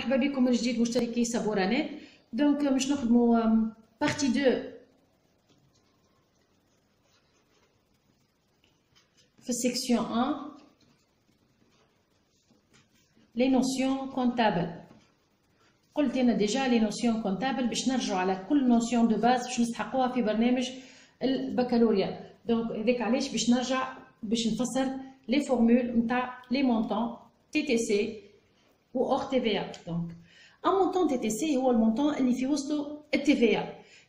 مرحبا بكم من جديد مشتركي سابورانات دونك باش نخدمو بارتي 2 في السيكسيون 1 لي نوسيون كونتابل قلت انا ديجا لي نوسيون كونتابل باش نرجعوا على كل نوسيون دو باز باش نستحقوها في برنامج البكالوريا دونك هذاك علاش باش نرجع باش نفسر لي فورمول نتاع لي مونطون تي تي سي و اور تي في ا دونك ان مونطون تي تي سي هو المونطون اللي في وسطه التي في ا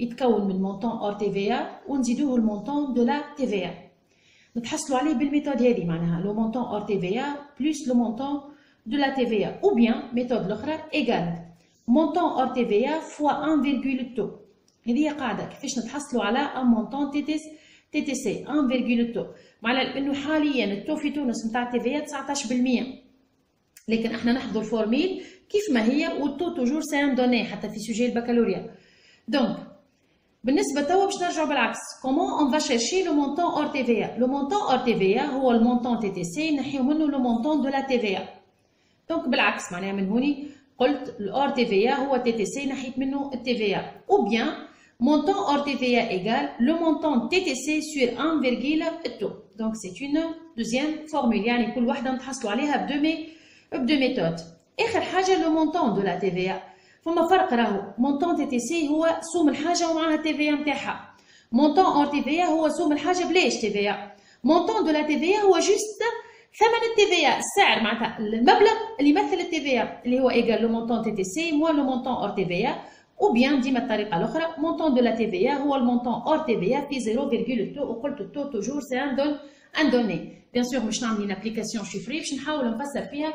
يتكون من مونطون اور تي في ا ونزيدوه المونطون دو لا تي في ا نتحصلوا عليه بالميثود هذه معناها لو مونطون اور تي في ا بلس لو مونطون دو لا تي في ا أو بيان ميثود الاخرى ايغال مونطون اور تي في ا فوا 1 تو هذه هي قاعدة كيفاش نتحصلوا على ان مونطون تي تي تي تي سي 1 تو معناها انه حاليا التو في تونس نتاع تي في 19% لكن احنا نحضر فورميل كيف ما هي والتو توجور سان دوني حتى في سوجي البكالوريا دونك بالنسبه توا باش نرجعوا بالعكس كومون اون فا شيرشي لو مونطون اور تي في لو مونطون اور تي في هو المونطون تي تي سي نحيو منه لو مونطون دو لا تي في دونك بالعكس معناها من هوني قلت الاور تي في هو تي تي سي نحيت منه التي في او بيان montant hors TVA égale le montant TTC sur 1,2. Donc c'est une deuxième formule يعني كل واحدة نتحصلوا عليها بدو بدو ميثود. آخر حاجة le montant de la TVA. فما فرق راهو montant TTC هو سوم الحاجة ومعها TVA نتاعها. montant hors TVA هو سوم الحاجة بلاش TVA. montant de la TVA هو جوست ثمن التيفيا السعر معناتها المبلغ اللي يمثل التيفيا اللي هو ايجال لو مونطون تي تي سي موا لو مونطون اور تيفيا أو بيان ديما الطريقة الاخرى مونطون دو لا تي في هو المونطون اور تي في في 0.2 وقلت التو توجور سي ان دون ان دوني بيان سور باش نعمل ان ابليكاسيون شيفري باش نحاول نفسر فيها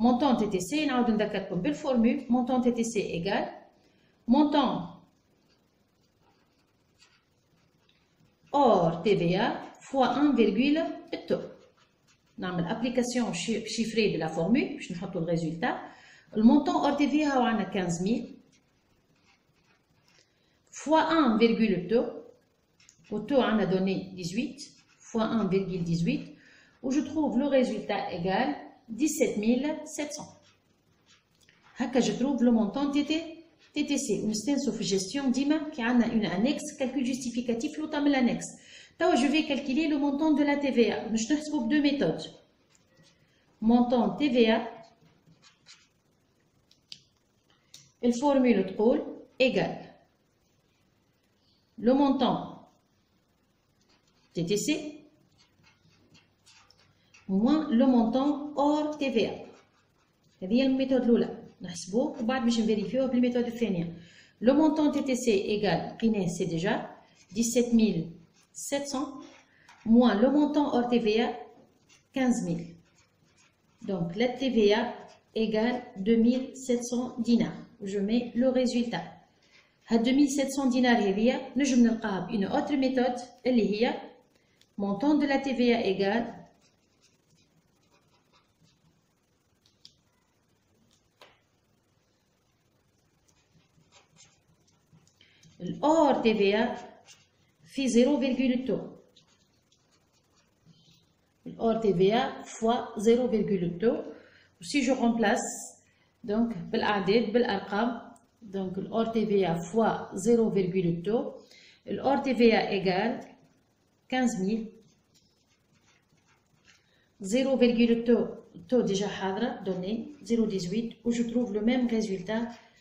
Montant TTC, a une formule. Montant TTC égale montant hors TVA fois 1, le taux. On a l'application chiffrée de la formule. Je vais le résultat. Le montant hors TVA, a 15 000 fois 1,2, au taux on a donné 18, fois 1,18, où je trouve le résultat égal 17 700. هكا je trouve le montant TT, TTC ونستنسوا في gestion ديما كي عندنا une annexe calcul justificatif لو تعمل l'annexe توا je vais calculer le montant de la TVA باش نحسبوا deux méthodes montant TVA الفورمule تقول égal le montant TTC moins le montant hors TVA هذه هي الميثود الأولى نحسبوه وبعد باش نفيريفيوه بالميثود الثانية le montant TTC égale قيناه c'est déjà 17 700 moins le montant hors TVA 15 000 donc la TVA égale 2700 dinars je mets le résultat هاد 2700 دينار هذيا نجم نلقاها بإن أوتر ميثود اللي هي مونطون دو لا تي في إيغال الأور تي في في 0,2 الأور تي في فوا 0,2 وسي جو رومبلاس دونك بالأعداد بالأرقام Donc, l'or TVA fois 0,2. L'or TVA égale 15 000. 0,2 taux déjà hadra donné 0,18 où je trouve le même résultat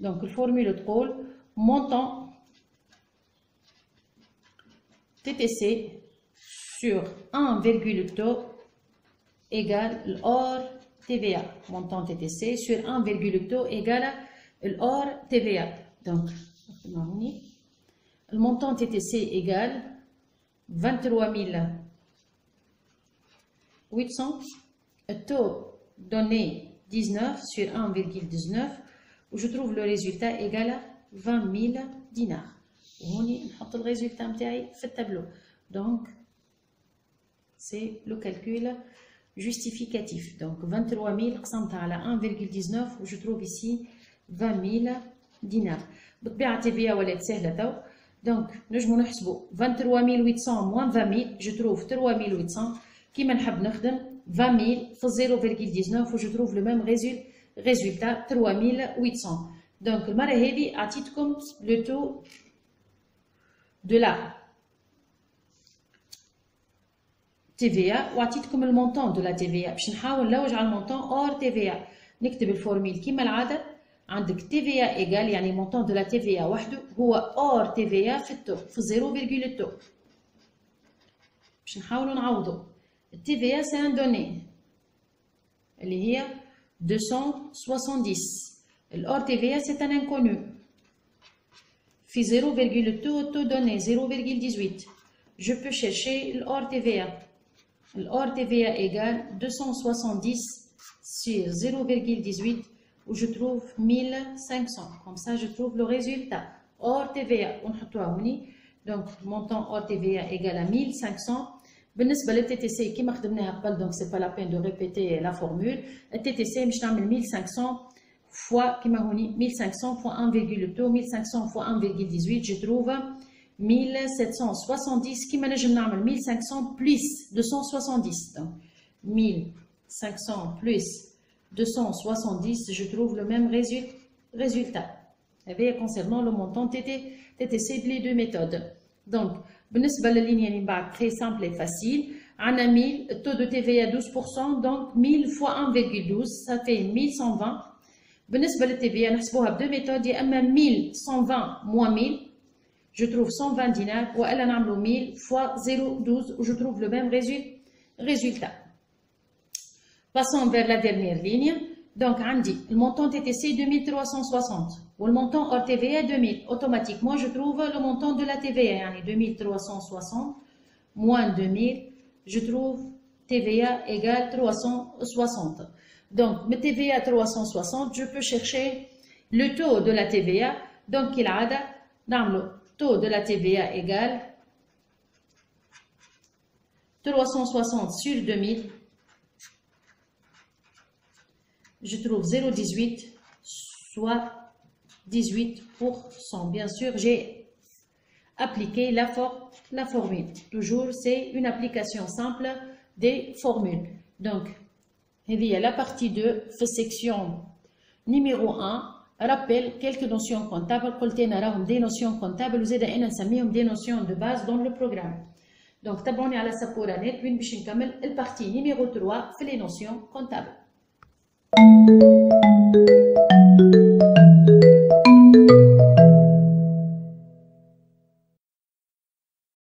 Donc, la formule تقول montant TTC sur 1, taux égale l'or TVA. Montant TTC sur 1, taux égale l'or TVA. Donc, le montant TTC égale 23 800. Le taux donné 19 sur 1,19 où je trouve le résultat égal à 20 000 dinars. وهوني نحط الريزولتا نتاعي في tableau. Donc, c'est le calcul justificatif. Donc 23 000 قسمتها على 1,19 où je trouve ici 20 000 dinars. بالطبيعة تي ولات سهلة تو. Donc نجمو نحسبو 23 800 moins 20 000 je trouve 3 800 كيما نحب نخدم 20 000 في 0,19 و je trouve le même Résultat 3800 donc المرة هذه أعطيتكم le taux de la TVA وعطيتكم المونطون دو لا تي في باش نحاول نلوج على المونطون اور تي في نكتب الفورميل كيما العادة. عندك تي في ايغال يعني مونطون دو لا تي في وحده هو اور تي في التو في 0 تو باش نحاولوا نعوضوا التي في سي ان دوني اللي هي 270. L'or TVA, c'est un inconnu. Fait 0,2 taux donné, 0,18. Je peux chercher l'or TVA. L'or TVA égale 270 sur 0,18 où je trouve 1500. Comme ça, je trouve le résultat. Hors TVA, on Donc, montant hors TVA égale à 1500. بالنسبه للتي تي سي كيما خدمناها قبل دونك سي با لا بين دو ريبيتي لا فورمول التي تي سي باش نعمل 1500 فوا كيما هوني 1500 فوا 1,2 1500 فوا 1,18 جو تروف 1770 كيما نجم نعمل 1500 بلس 270 دونك 1500 بلس 270 je trouve le même résultat. هذا concernant le montant TTC de les deux méthodes. Donc, بالنسبه لللينيا اللي من بعد très simple et facile عندنا 1000 taux de TVA 12% donc 1000 fois 1,12 ça fait 1120 بالنسبه للتي نحسبوها بدو ميثود يا اما 1120 moins 1000 je trouve 120 dinars والا نعملوا 1000 fois 0,12 je trouve le même résultat passons vers la dernière ligne Donc, Andy, le montant TTC 2360 ou le montant hors TVA 2000. Automatiquement, je trouve le montant de la TVA, 2360 hein, moins 2000, je trouve TVA égale 360. Donc, mes TVA 360, je peux chercher le taux de la TVA. Donc, il a dans le taux de la TVA égale 360 sur 2000 je trouve 0,18, soit 18%. Bien sûr, j'ai appliqué la, formule. Toujours, c'est une application simple des formules. Donc, il y a la partie 2, section numéro 1, rappelle quelques notions comptables. des notions comptables. Vous aidez à des notions de base dans le programme. Donc, t'abonnez à la Sapora Net, puis nous la partie numéro 3, les notions comptables. Thank you.